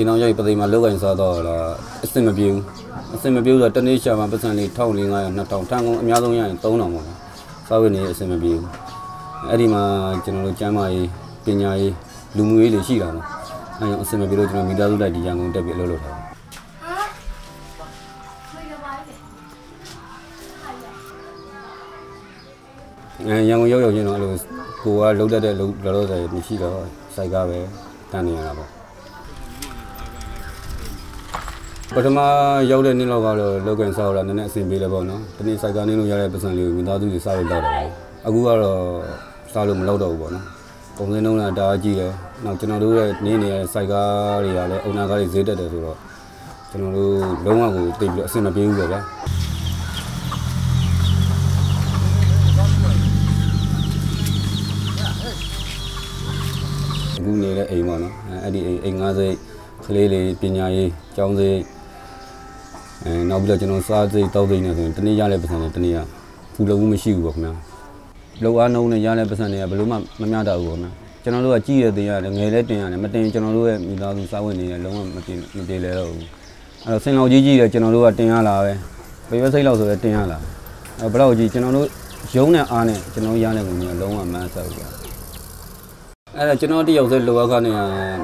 အိမ်အောင်ရိုက်ပသိမ်မှာလောက်ကင်စားတော့လာအဆင်မပြေဘူးအဆင်မပြေဘူးဆိုတော့တနေ့ရှာမှာပတ်စံလေး1500 2000ထန်းကုန်အများဆုံးရရင်3000ပေါ့နော်စားဝတ်နေအဆင်မပြေဘူးအဲ့ဒီမှာကျွန်တော်တို့ကျမ်းမာရေးပညာရေးလူမှုရေးတွေရှိတာပေါ့အဲ့ကြောင့်အဆင်မပြေလို့ကျွန်တော်မိသားစုလိုက်ဒီရန်ကုန်တက်ပြီးအလုပ်လုပ်တာအဲရန်ကုန်ရောက်ရောက်ချင်းတော့အဲ့လိုကိုကလှုပ်တတ်တဲ့လှုပ်လောလောဆယ်မရှိတော့စိုက်ကားပဲတန်းနေရတာပေါ့ ပထမရောက်တဲ့နေ့လောက်ကတော့လောကန်စားတော့နည်းနည်းအဆင်ပြေတယ်ပေါ့နော်ဒီနေ့စိုက်ကားနေလို့ရတဲ့ပတ်စံလေးကိုမိသားစုတွေစားလို့တော့တယ်အခုကတော့စားလို့မလောက်တော့ဘူးပေါ့နော်ပုံစံလုံးလားတအားကြည့်တယ်နောက်ကျွန်တော်တို့ရဲ့နေနေရတဲ့စိုက်ကားတွေကလည်းအုံနာကားတွေဈေးတက်တယ်ဆိုတော့ကျွန်တော်တို့လုံးဝကိုတိတ်ပြီးတော့အဆင်မပြေဘူးပေါ့ဗျာအခုနေတဲ့အိမ်ပေါ့နော်အဲအဲ့ဒီအိမ်အိမ်50ကလေးလေးပညာရေးကျောင်းစိ အဲနောက်ပြီးတော့ကျွန်တော်စားစိတောက်စိနေဆိုရင်တနေ့ရတဲ့ပတ်စံနဲ့တနေ့ရဖူလုံးမရှိဘူးပေါ့ခင်ဗျာလောက်အားနှုံးနဲ့ရတဲ့ပတ်စံတွေကဘယ်လို့မှမမျှတဘူးပေါ့နော်ကျွန်တော်တို့ကကြည့်ရတဲ့ရတယ်ငယ်လဲတင်ရတယ်မတင်ကျွန်တော်တို့ရဲ့မိသားစုစားဝင်နေတယ်လုံးဝမတင်မပြေလဲတော့ဘူးအဲ့တော့စင်လောက်ကြီးကြီးတယ်ကျွန်တော်တို့ကတင်ရလာပဲပေပဲစိတ်လောက်ဆိုလဲတင်ရလာအဲ့ဘယ်တော့ကြီးကျွန်တော်တို့ရုံးနဲ့အားနဲ့ကျွန်တော်ရတဲ့ပုံကြီးကလုံးဝမန်းဆက်ဘူးဗျာအဲ့ဒါကျွန်တော်တယောက်တည်းလောကကနေ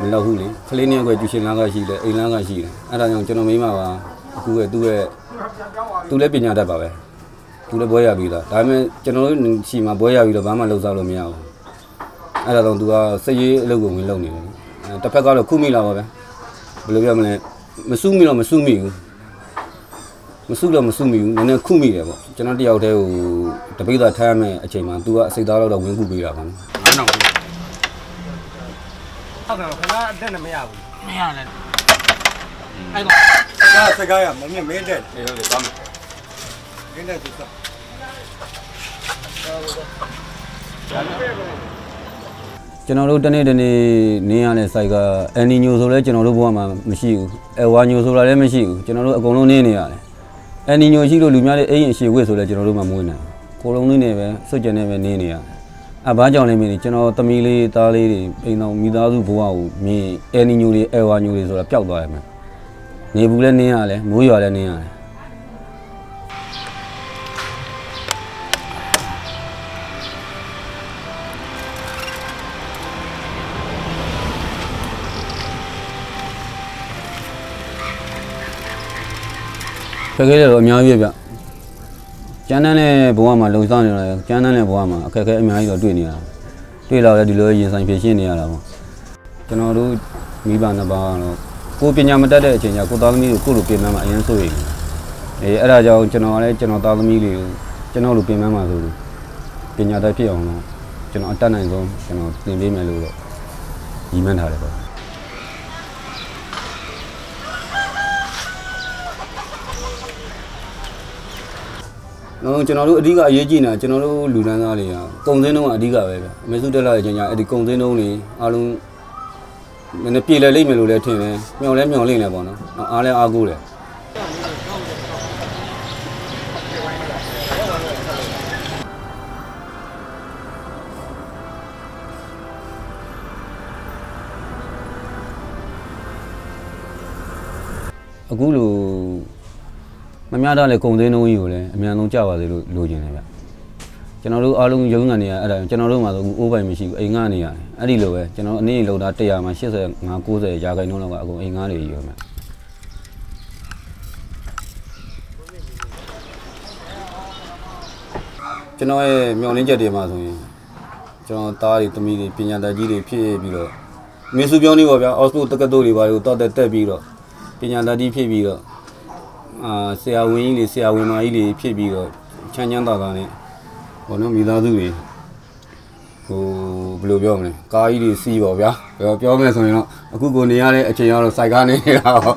မလောက်ဘူးလေကလေးနှစ်ယောက်ကကျူရှင်လားကရှိတယ်အိမ်လားကရှိတယ်အဲ့ဒါကြောင့်ကျွန်တော်မိမပါ အခုကသူ့ရဲ့သူလည်းပညာတတ်ပါပဲသူလည်းဘွဲရပြီလားဒါပေမဲ့ကျွန်တော်တို့ရှိမှာဘွဲရပြီတော့ဘာမှလုပ်စားလို့မရဘူးအဲ့ဒါတော့သူကစက်ရေးအလုပ်ကိုဝင်လုပ်နေတယ်အဲတစ်ဖက်ကတော့ခုမိလာပါပဲဘယ်လိုပြောမလဲမစုမိတော့မစုမိဘူးမစုတော့မစုမိဘူးနည်းနည်းခုမိတယ်ပေါ့ကျွန်တော်တယောက်တည်းဟိုတပိတ်သားထားရမယ့်အချိန်မှာသူကအစိတ်သားတော့ဝင်ခုပေးတာပါနော်ဟုတ်ကဲ့ခဏအတက်နဲ့မရဘူးမရလဲ အဲ့တော့စကားရမင်းမင်းတက်အေးဟုတ်တယ်ကောင်းပြီမင်းတက်သူစားကျွန်တော်တို့တနေ့တနေ့နင်းရတဲ့ site ကအန်နီညိုဆိုလဲကျွန်တော်တို့ဘဝမှာမရှိဘူးအဲဝါညိုဆိုတာလည်းမရှိဘူးကျွန်တော်တို့အကုန်လုံးနင်းနေရတယ်အန်နီညိုရှိလို့လူများတဲ့အိမ်အရှိဝစ်ဆိုလဲကျွန်တော်တို့မှမွေးနိုင်ဘူးကိုလုံးလေးနဲ့ပဲစွတ်ကြံနဲ့ပဲနင်းနေရတယ်အဘာကြောင့်လဲမင်းကျွန်တော်သမီးလေးသားလေးတွေအိမ်တော်မိသားစုဘဝကိုမြင်အန်နီညိုတွေအဲဝါညိုတွေဆိုတာပျောက်သွားရမယ် နေဘူးလည်းနင်းရတယ်မိုးရွာလည်းနင်းရတယ်ခက်ခဲတယ်တော့အများကြီးပဲဗျကျန်းတန်းတဲ့ဘဝမှာလုံဆောင်နေတယ်ကျန်းတန်းတဲ့ဘဝမှာအခက်အခဲအများကြီးတော့တွေ့နေရတာတွေ့လာလည်းဒီလိုရင်ဆိုင်ဖြည့်ရှင်းနေရတာပေါ့ကျွန်တော်တို့မိဘနှစ်ပါးကတော့ ကိုယ်ပညာမတတ်တဲ့အချိန်ကျကိုယ်သားသမီးကိုကိုယ့်လိုပြင်ပန်းမှာအရင်ဆိုရင်အဲအဲ့ဒါကြောင့်ကျွန်တော်ကလည်းကျွန်တော်သားသမီးတွေကိုကျွန်တော်လိုပြင်ပန်းမှာဆိုလို့ပညာတတ်ဖြစ်အောင်တော့ကျွန်တော်အတတ်နိုင်ဆုံးကျွန်တော်သင်ပေးမယ်လို့တော့ညီမှန်းထားတယ်ပေါ့နော်ကျွန်တော်တို့အဓိကအရေးကြီးနေတာကျွန်တော်တို့လူဒန်းသားတွေကကုံစင်းတုံးကအဓိကပဲဗျအမေစုတက်လာတဲ့ချိန်ကျအဲ့ဒီကုံစင်းတုံးတွေအားလုံး နည်းနည်းပြေလည်လိမ့်မယ်လို့လည်းထင်တယ်မျောလဲမျောလိမ့်တယ်ပေါ့နော်နော်အားလဲအားကိုးတယ်အခုလိုမများတော့လေကုံစင်းတုံးကြီးကိုလည်းအမြန်ဆုံးကြပါစေလို့လိုချင်တယ်ဗျ ကျွန်တော်တို့အားလုံးရုံးကနေရအဲ့ဒါကျွန်တော်တို့မှာဆိုအိုးပိုင်မရှိဘူးအိမ်ငှားနေရတယ်အဲ့ဒီလိုပဲကျွန်တော်အနည်းလောက်တာ100မှာ85 90ရာခိုင်နှုန်းလောက်ကအကုန်အိမ်ငှားနေရောဗျကျွန်တော်ရဲ့မျောလင်းချက်တွေမှာဆိုရင်ကျွန်တော်သားတွေသမီးတွေပညာတတ်ကြီးတွေဖြစ်ပြီးတော့မင်းစုပြောနေပါဗျာအော့စကိုတက္ကသိုလ်တွေပါကိုတောက်တက်တက်ပြီးတော့ပညာတတ်ကြီးဖြစ်ပြီးတော့အာဆရာဝန်ကြီးတွေဆရာဝန်မကြီးတွေဖြစ်ပြီးတော့ချမ်းချမ်းသာသာနဲ့ ဘောနော်မိသားစုတွေဟိုဘယ်လိုပြောမလဲကားကြီးတွေစီးပါဗျာပြောပြောမယ်ဆိုရင်တော့အခုကိုနေရတဲ့အချိန်ကတော့စိုက်ကားနေနေတာပေါ့